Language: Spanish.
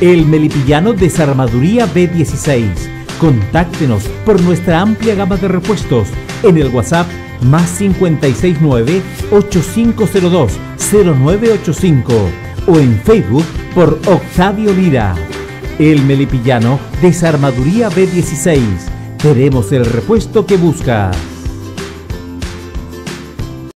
El Melipillano Desarmaduría B16. Contáctenos por nuestra amplia gama de repuestos en el WhatsApp más 569-8502-0985 o en Facebook por Octavio Lira. El Melipillano Desarmaduría B16. Tenemos el repuesto que buscas.